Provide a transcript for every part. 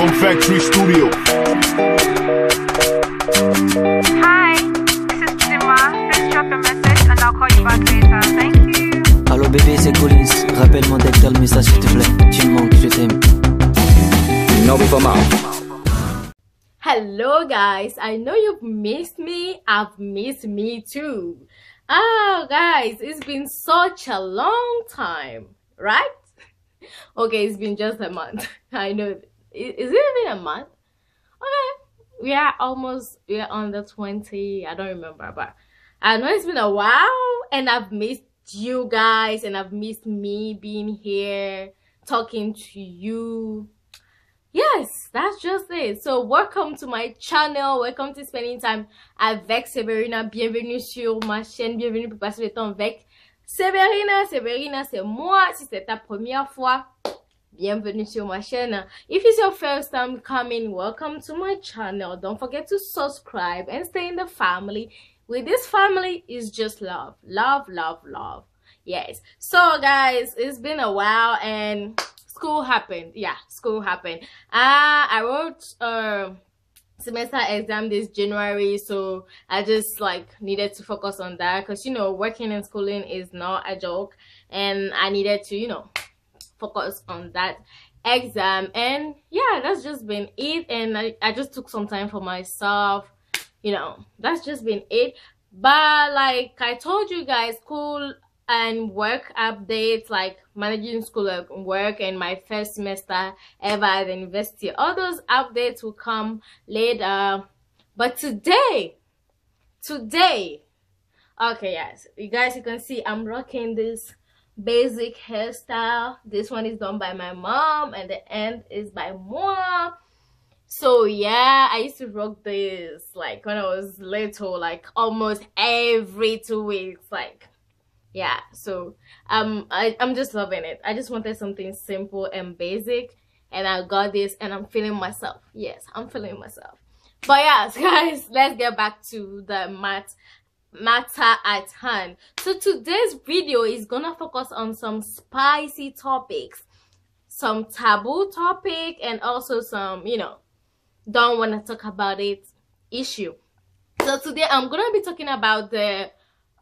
Fun Factory Studio. Hi, this is Chidima. Please drop a message and I'll call you back later. Thank you. Allô bébé, c'est Collins. Rappelle-moi dès que t'as le message, s'il te plaît. Tu me manques, je t'aime. No before mouth. Hello, guys. I know you've missed me. I've missed me too. Oh, guys, it's been such a long time, right? Okay, it's been just a month. I know. Is it even a month? Okay, we are almost we are on the twenty. I don't remember, but I know it's been a while, and I've missed you guys, and I've missed me being here talking to you. Yes that's just it. So welcome to my channel. Welcome to spending time avec Severina. Bienvenue sur ma chaîne. Bienvenue pour passer le temps avec Severina. Severina c'est moi. Si c'est ta première fois bienvenue sur ma chaîne. If it's your first time coming welcome to my channel. Don't forget to subscribe and stay in the family. With this family is just love. Love love love. Yes. So guys it's been a while and school happened. Yeah school happened. Uh i wrote uh semester exam this january so i just like needed to focus on that because you know working and schooling is not a joke. And i needed to you know focus on that exam. And yeah that's just been it. And I, I just took some time for myself you know that's just been it. But like i told you guys school and work updates like managing school and work and my first semester ever at the university all those updates will come later. But today today okay yes you guys you can see i'm rocking this basic hairstyle. This one is done by my mom and the end is by mom so yeah i used to rock this like when i was little like almost every two weeks like yeah. So um I, i'm just loving it. I just wanted something simple and basic and i got this and i'm feeling myself. Yes i'm feeling myself. But yes guys let's get back to the mat matter at hand. So today's video is gonna focus on some spicy topics some taboo topic and also some you know don't want to talk about it issue. So today i'm gonna be talking about the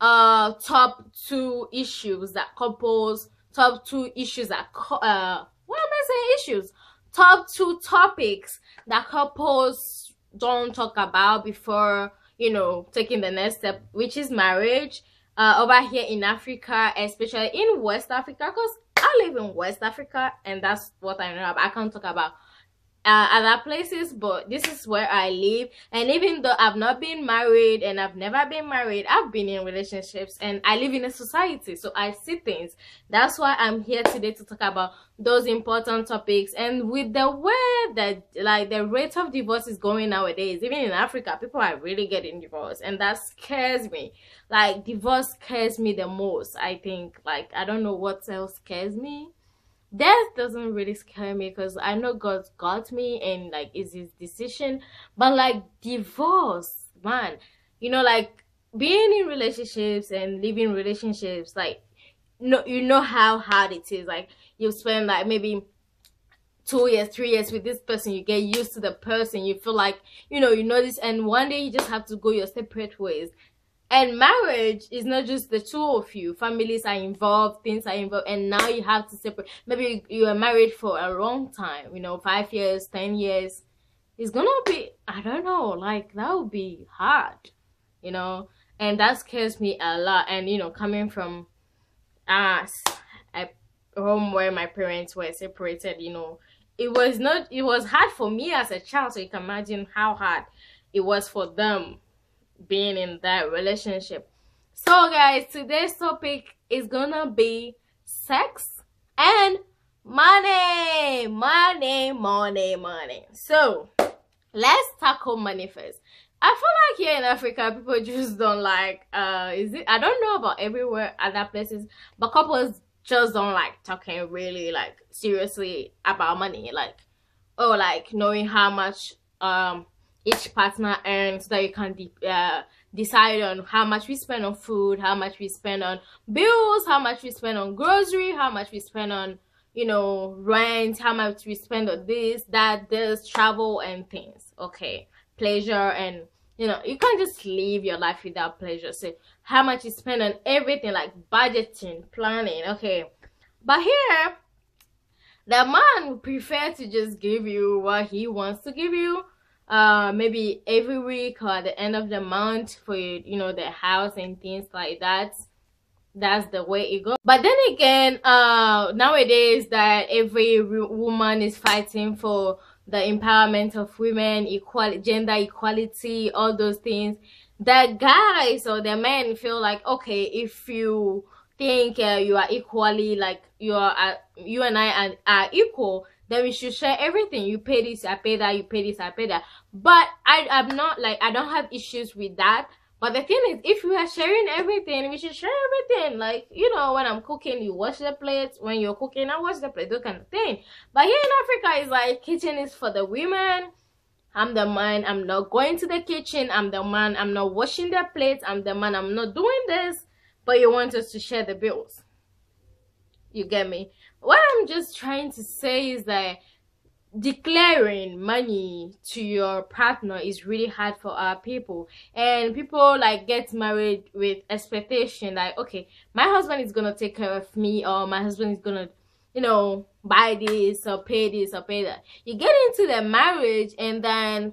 uh top two issues that couples top two issues that uh what am i saying issues? Top two topics that couples don't talk about before you know taking the next step which is marriage uh over here in africa especially in west africa because i live in west africa and that's what i know about. I can't talk about uh, other places but this is where i live. And even though i've not been married and i've never been married i've been in relationships and i live in a society so i see things. That's why i'm here today to talk about those important topics. And with the way that like the rate of divorce is going nowadays even in africa people are really getting divorced and that scares me. Like divorce scares me the most i think. Like i don't know what else scares me death doesn't really scare me because I know God's got me and like is his decision. But like divorce, man, you know, like being in relationships and living relationships, like no you know how hard it is. Like you spend like maybe two years, three years with this person, you get used to the person, you feel like, you know, you know this and one day you just have to go your separate ways and marriage is not just the two of you. Families are involved things are involved and now you have to separate. Maybe you are married for a long time you know five years ten years. It's gonna be i don't know like that would be hard you know? And that scares me a lot. And you know coming from us a home where my parents were separated you know it was not it was hard for me as a child. So you can imagine how hard it was for them being in that relationship. So guys, today's topic is gonna be sex and money, money, money, money. So let's tackle money first. I feel like here in Africa, people just don't like, uh, is it, I don't know about everywhere, other places, but couples just don't like talking really like seriously about money. Like, oh, like knowing how much, um, each partner earns so that you can de uh, decide on how much we spend on food how much we spend on bills how much we spend on grocery how much we spend on you know rent how much we spend on this that this travel and things. Okay. Pleasure and you know you can't just live your life without pleasure. So how much you spend on everything like budgeting planning. Okay. But here the man would prefer to just give you what he wants to give you uh maybe every week or at the end of the month for you know the house and things like that. That's the way it goes but then again uh nowadays that every woman is fighting for the empowerment of women equal gender equality all those things. The guys or the men feel like okay if you think uh, you are equally like you are uh, you and i are, are equal then we should share everything you pay this i pay that you pay this i pay that but i i'm not like i don't have issues with that but the thing is, if we are sharing everything, we should share everything. Like, you know, when I'm cooking, you wash the plates. When you're cooking, I wash the plates, that kind of thing. But here in Africa, it's like kitchen is for the women. I'm the man, I'm not going to the kitchen. I'm the man, I'm not washing the plates. I'm the man, I'm not doing this. But you want us to share the bills. You get me? What I'm just trying to say is that declaring money to your partner is really hard for our people. And people like get married with expectation like okay my husband is gonna take care of me or my husband is gonna you know buy this or pay this or pay that. You get into the marriage and then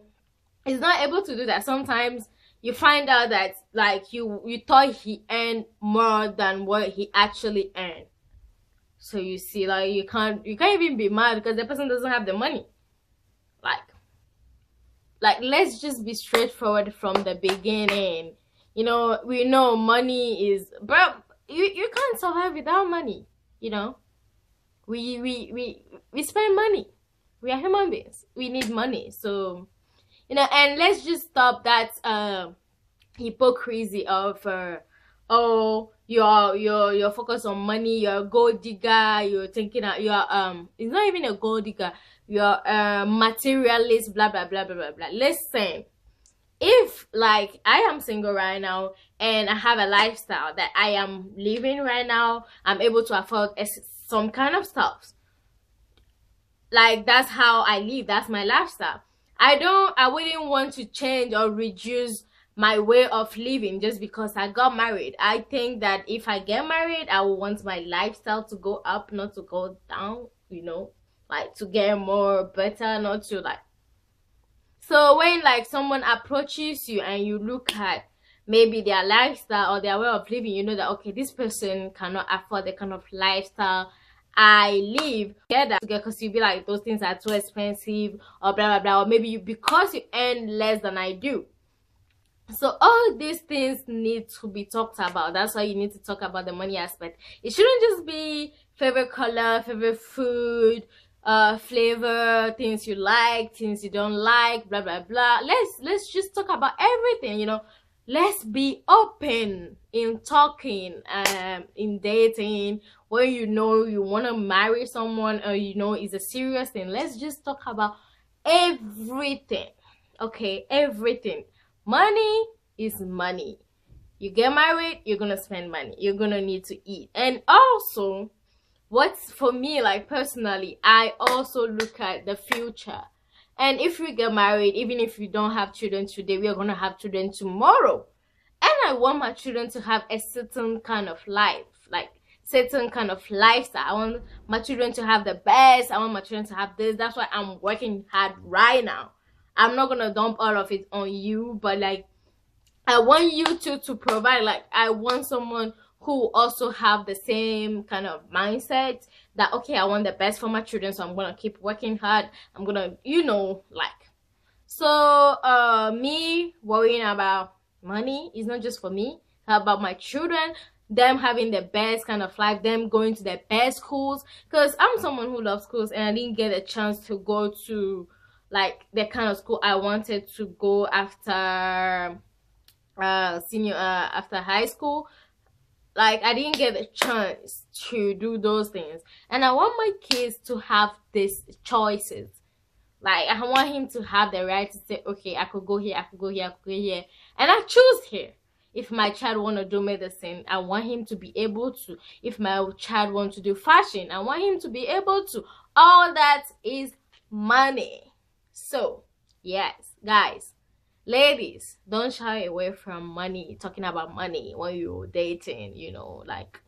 he's not able to do that. Sometimes you find out that like you you thought he earned more than what he actually earned so you see, like you can't you can't even be mad because the person doesn't have the money. Like, like let's just be straightforward from the beginning. You know, we know money is, but you you can't survive without money. You know, we we we we spend money. We are human beings. We need money. So, you know, and let's just stop that uh hypocrisy of uh, oh you're you're you're focused on money you're a gold digger you're thinking that you're um it's not even a gold digger. You're a materialist blah blah blah blah blah blah. Listen if like i am single right now and i have a lifestyle that i am living right now i'm able to afford some kind of stuff. Like that's how i live. That's my lifestyle. I don't i wouldn't want to change or reduce my way of living just because I got married. I think that if I get married, I will want my lifestyle to go up, not to go down, you know, like to get more better, not to like. So when like someone approaches you and you look at maybe their lifestyle or their way of living, you know that okay, this person cannot afford the kind of lifestyle I live together because you'll be like those things are too expensive or blah blah blah or maybe you because you earn less than I do so all these things need to be talked about. That's why you need to talk about the money aspect. It shouldn't just be favorite color favorite food uh flavor things you like things you don't like blah blah blah. Let's let's just talk about everything you know. Let's be open in talking um in dating. When you know you want to marry someone or you know it's a serious thing let's just talk about everything okay? Everything money is money. You get married you're gonna spend money. You're gonna need to eat. And also what's for me like personally i also look at the future. And if we get married even if we don't have children today we are gonna have children tomorrow. And i want my children to have a certain kind of life like certain kind of lifestyle. I want my children to have the best. I want my children to have this. That's why i'm working hard right now i'm not gonna dump all of it on you but like i want you to to provide like i want someone who also have the same kind of mindset that okay i want the best for my children so i'm gonna keep working hard. I'm gonna you know like. So uh me worrying about money is not just for me. About my children? Them having the best kind of life them going to the best schools. Because i'm someone who loves schools and i didn't get a chance to go to like the kind of school I wanted to go after uh senior uh after high school. Like I didn't get a chance to do those things. And I want my kids to have these choices. Like I want him to have the right to say okay I could go here I could go here I could go here. And I choose here. If my child want to do medicine i want him to be able to. If my child want to do fashion i want him to be able to. All that is money so yes guys ladies don't shy away from money talking about money when you're dating you know like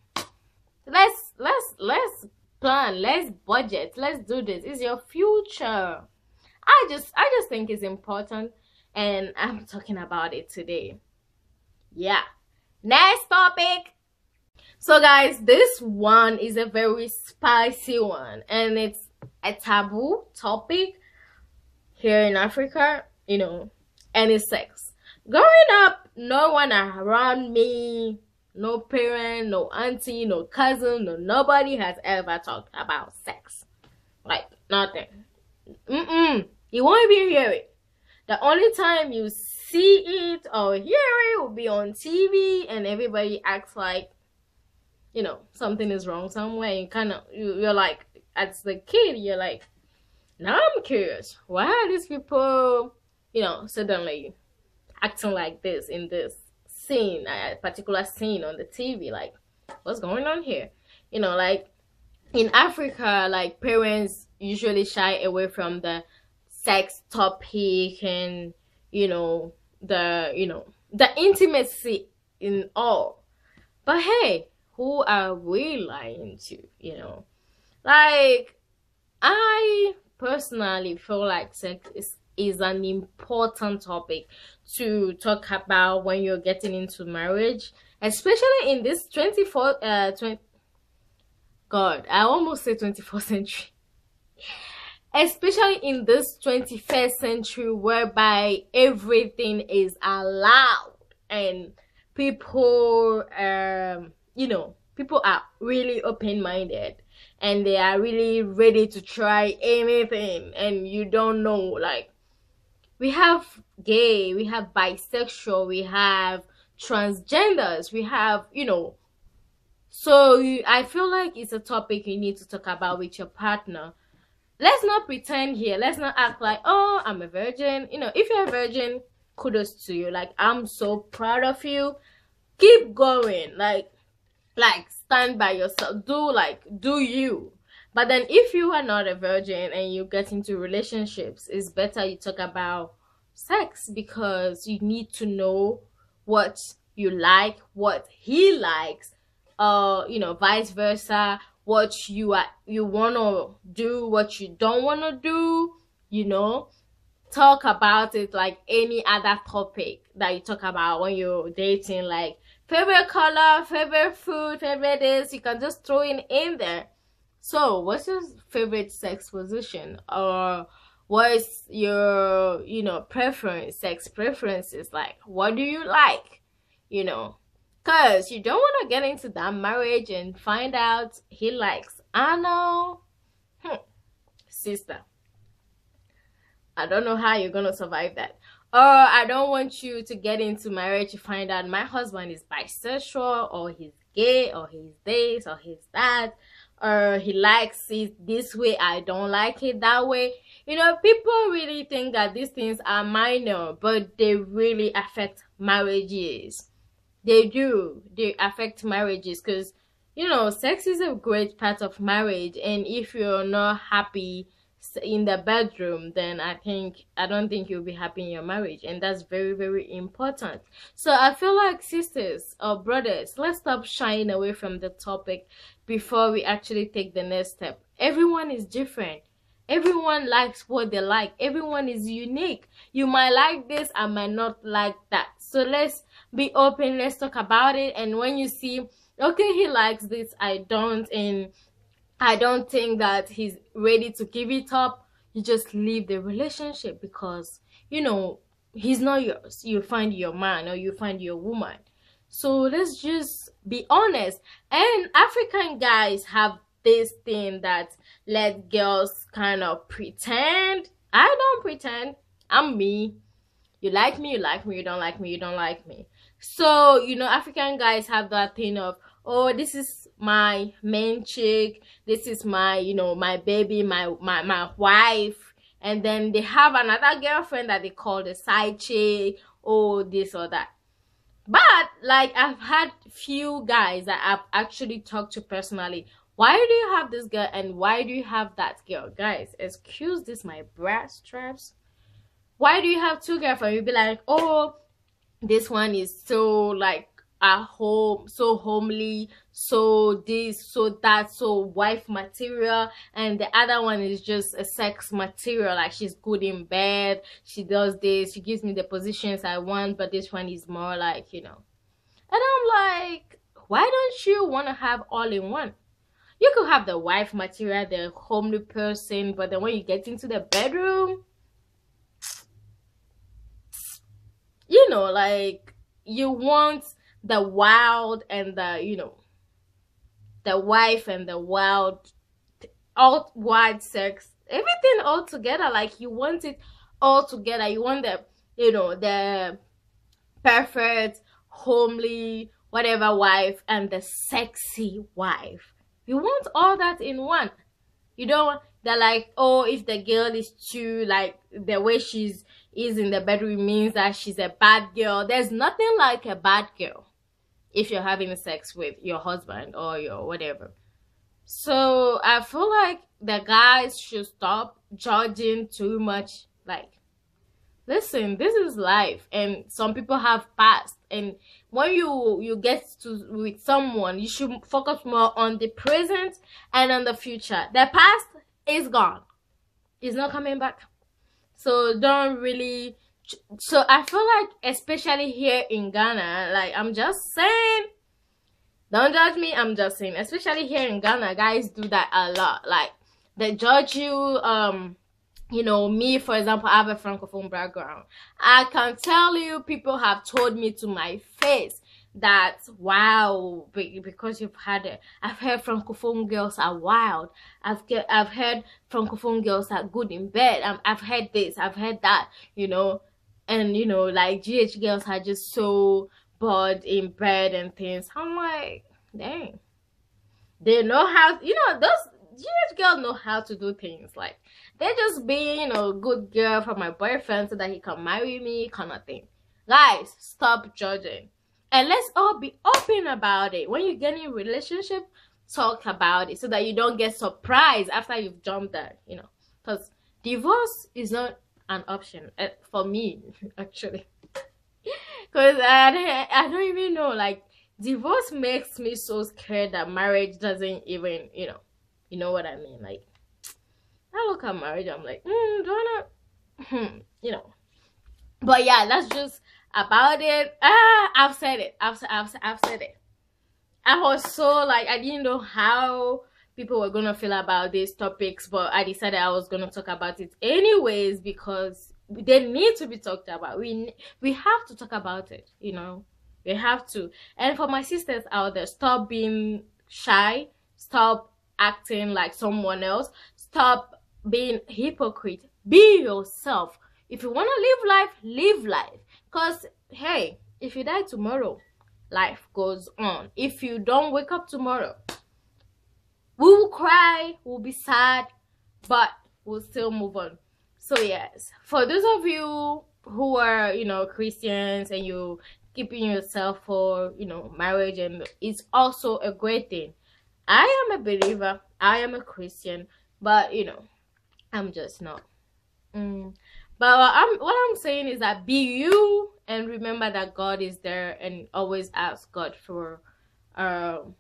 let's let's let's plan let's budget let's do this. It's your future. I just i just think it's important and i'm talking about it today. Yeah. Next topic. So guys this one is a very spicy one and it's a taboo topic here in africa you know any sex growing up no one around me no parent, no auntie, no cousin, no nobody has ever talked about sex. Like nothing. Mm-mm. You won't even hear it. The only time you see it or hear it will be on TV and everybody acts like, you know, something is wrong somewhere. You kind of, you, you're like, as the kid, you're like, now I'm curious. Why are these people, you know, suddenly acting like this in this scene, a particular scene on the TV. Like, what's going on here? You know, like in Africa, like parents usually shy away from the sex topic and you know the you know the intimacy in all. But hey, who are we lying to? You know, like I personally feel like sex is is an important topic to talk about when you're getting into marriage, especially in this 24 uh 20 God, I almost say 24th century. Especially in this 21st century whereby everything is allowed and people um you know, people are really open-minded and they are really ready to try anything and you don't know like we have gay, we have bisexual, we have transgenders, we have, you know. So you, I feel like it's a topic you need to talk about with your partner. Let's not pretend here. Let's not act like, oh, I'm a virgin. You know, if you're a virgin, kudos to you. Like, I'm so proud of you. Keep going. Like, like stand by yourself. Do like, do you. But then if you are not a virgin and you get into relationships, it's better you talk about sex because you need to know what you like, what he likes, uh, you know, vice versa, what you are you wanna do, what you don't wanna do, you know. Talk about it like any other topic that you talk about when you're dating, like favorite color, favorite food, favorite this, you can just throw it in there so, what's your favorite sex position? Or what's your, you know, preference, sex preferences? Like, what do you like? You know, because you don't want to get into that marriage and find out he likes anal. Hmm. Sister, I don't know how you're going to survive that. Or I don't want you to get into marriage to find out my husband is bisexual or he's gay or he's this or he's that or he likes it this way i don't like it that way. You know people really think that these things are minor but they really affect marriages. They do. They affect marriages because you know sex is a great part of marriage and if you're not happy in the bedroom then i think i don't think you'll be happy in your marriage and that's very very important. So i feel like sisters or brothers let's stop shying away from the topic before we actually take the next step. Everyone is different. Everyone likes what they like. Everyone is unique. You might like this i might not like that. So let's be open. Let's talk about it. And when you see okay he likes this i don't and I don't think that he's ready to give it up. You just leave the relationship because, you know, he's not yours. You find your man or you find your woman. So let's just be honest. And African guys have this thing that let girls kind of pretend. I don't pretend. I'm me. You like me, you like me. You don't like me, you don't like me. So, you know, African guys have that thing of, oh this is my main chick this is my you know my baby my my, my wife. And then they have another girlfriend that they call the side chick or this or that. But like i've had few guys that i've actually talked to personally. Why do you have this girl and why do you have that girl? Guys excuse this my brass straps. Why do you have two girlfriends? You'd be like oh this one is so like a home so homely so this so that so wife material. And the other one is just a sex material like she's good in bed she does this she gives me the positions i want but this one is more like you know. And i'm like why don't you want to have all in one? You could have the wife material the homely person but then when you get into the bedroom you know like you want the wild and the you know the wife and the wild all wild sex everything all together like you want it all together. You want the you know the perfect homely whatever wife and the sexy wife. You want all that in one. You don't that like oh if the girl is too like the way she's is in the bedroom means that she's a bad girl. There's nothing like a bad girl if you're having sex with your husband or your whatever. So I feel like the guys should stop judging too much. Like, listen, this is life, and some people have passed. And when you you get to with someone, you should focus more on the present and on the future. The past is gone; it's not coming back. So don't really so I feel like especially here in Ghana, like I'm just saying, don't judge me, I'm just saying, especially here in Ghana, guys do that a lot. Like they judge you, um, you know, me for example, I have a francophone background. I can tell you people have told me to my face that wow because you've had it i've heard francophone girls are wild i've i've heard francophone girls are good in bed um, i've heard this i've heard that you know and you know like gh girls are just so bored in bed and things. I'm like dang. They know how you know those gh girls know how to do things. Like they're just being you know good girl for my boyfriend so that he can marry me kind of thing. Guys stop judging. And let's all be open about it. When you get in relationship talk about it so that you don't get surprised after you've jumped that you know. Because divorce is not an option uh, for me actually. Because I, I don't even know like divorce makes me so scared that marriage doesn't even you know you know what i mean? Like i look at marriage i'm like mm, do I not hmm, you know. But yeah that's just about it. Ah i've said it. I've, I've, I've said it. I was so like i didn't know how people were gonna feel about these topics but i decided i was gonna talk about it anyways because they need to be talked about. We we have to talk about it you know? We have to. And for my sisters out there stop being shy stop acting like someone else stop being hypocrite. Be yourself. If you want to live life live life. Because hey if you die tomorrow life goes on. If you don't wake up tomorrow we will cry we'll be sad but we'll still move on. So yes. For those of you who are you know christians and you keeping yourself for you know marriage and it's also a great thing. I am a believer. I am a christian but you know i'm just not. Mm. but what i'm what i'm saying is that be you and remember that god is there and always ask god for um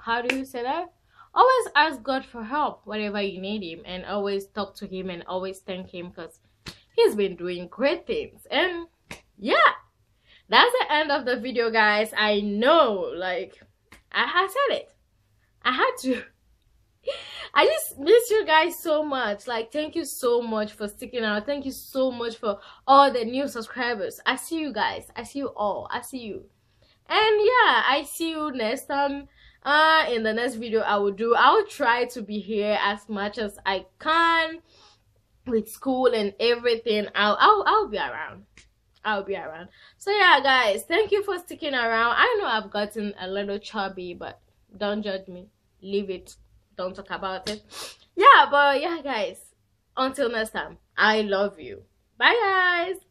how do you say that always ask God for help whenever you need Him and always talk to Him and always thank Him because He's been doing great things. And yeah, that's the end of the video, guys. I know, like, I had said it. I had to. I just miss you guys so much. Like, thank you so much for sticking out. Thank you so much for all the new subscribers. I see you guys. I see you all. I see you. And yeah, I see you next time uh in the next video i will do i will try to be here as much as i can with school and everything i'll i'll, I'll be around I'll be around. So yeah, guys, thank you for sticking around. I know I've gotten a little chubby, but don't judge me. Leave it. Don't talk about it. Yeah, but yeah, guys. Until next time, I love you. Bye, guys.